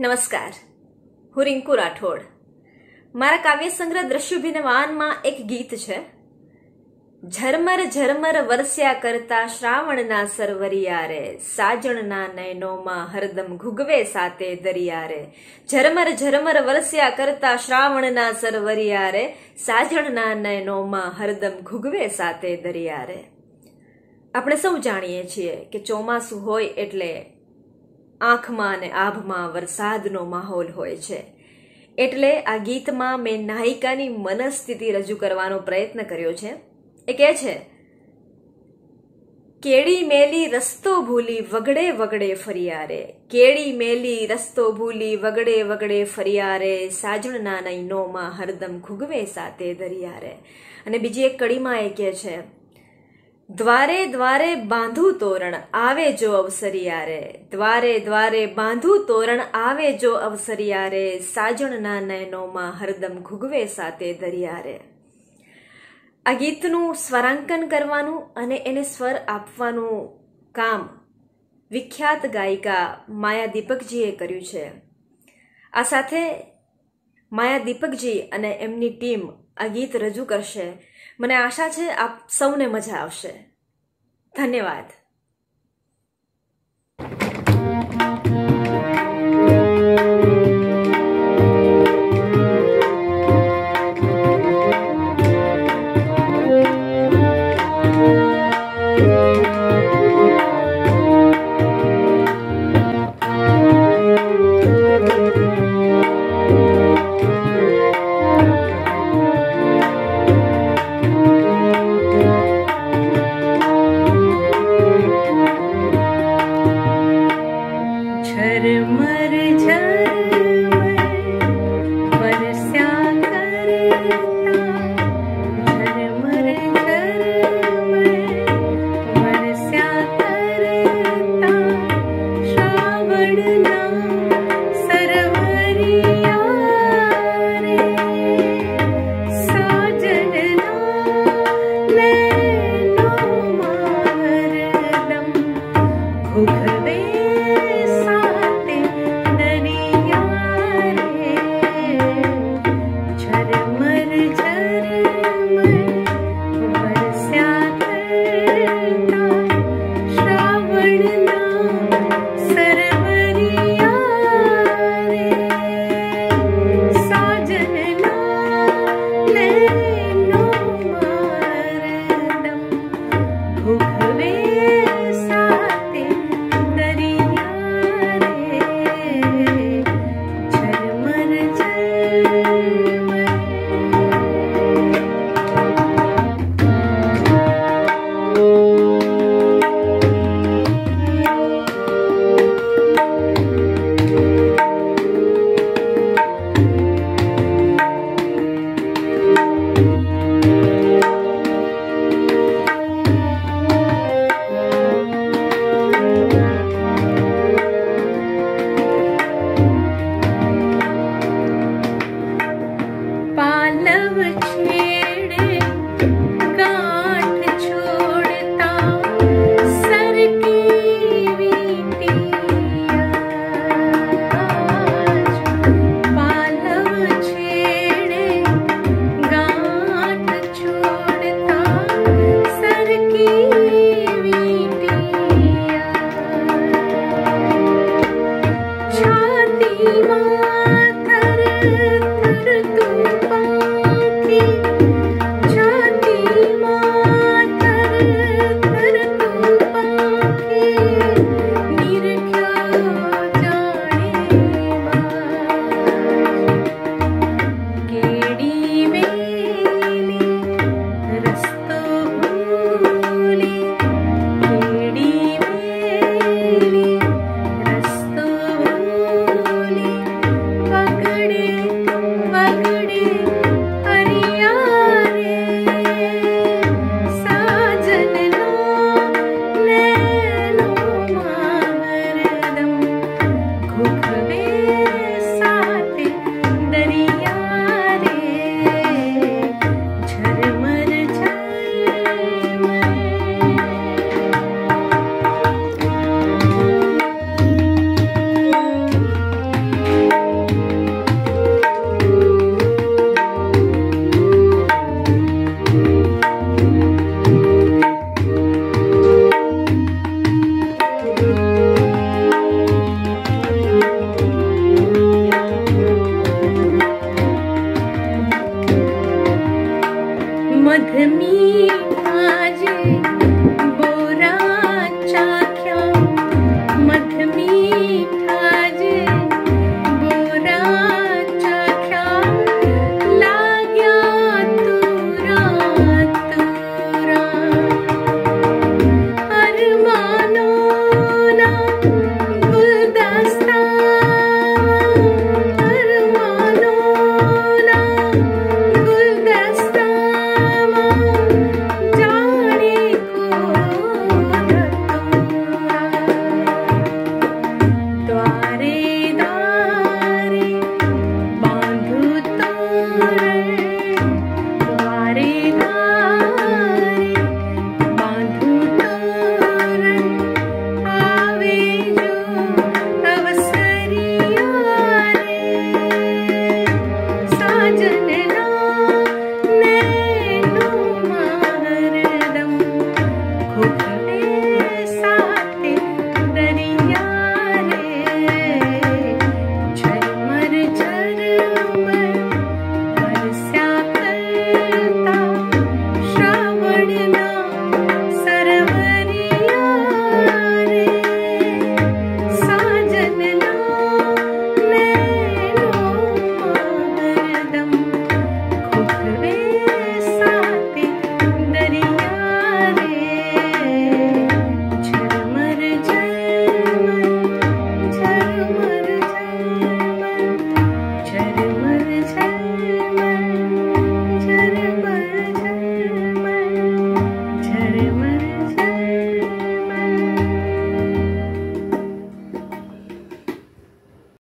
નમસ્કાર. હું રિંકુ રાઠોડ. મારા કાવ્ય સંગ્રહ દ્રશ્યભિનવાનમાં એક ગીત છે. ઝરમર ઝરમર વરસ્યા કરતા શ્રાવણના સરવરિયારે, સાજણના નયનોમાં હરદમ ઘુગવે સાતે દરિયારે. ઝરમર ઝરમર વરસ્યા કરતા શ્રાવણના સરવરિયારે, સાજણના નયનોમાં હરદમ ઘુગવે સાતે દરિયારે. આપણે સૌ જાણીએ છીએ કે ચોમાસું હોય એટલે આંખમાં અને આભમાં વરસાદનો માહોલ હોય છે. એટલે આ ગીતમાં મેં નાયિકાની મનસ્થિતિ રજૂ કરવાનો પ્રયત્ન કર્યો છે. એ કહે છે, કેળી મેલી રસ્તો ભૂલી વગડે વગડે ફરિયારે. કેળી મેલી રસ્તો ભૂલી વગડે વગડે ફરિયારે. સાજણના નૈનોમાં હરદમ ખુગવે સાતે દરિયારે. અને બીજી એક કડીમાં એ કહે છે દ્વારે દ્વારે બાંધું તોરણ આવે જો અવસરિયારે. દ્વારે દ્વારે બાંધું તોરણ આવે જો અવસરિયારે. સાજણના નયનોમાં હરદમ ઘુગવે સાથે દરિયારે. આ ગીતનું સ્વરાંકન કરવાનું અને એને સ્વર આપવાનું કામ વિખ્યાત ગાયિકા માયા દીપકજીએ કર્યું છે. આ સાથે માયા દીપકજી અને એમની ટીમ આ ગીત રજૂ કરશે. મને આશા છે આપ સૌને મજા આવશે. ધન્યવાદ. Shiva.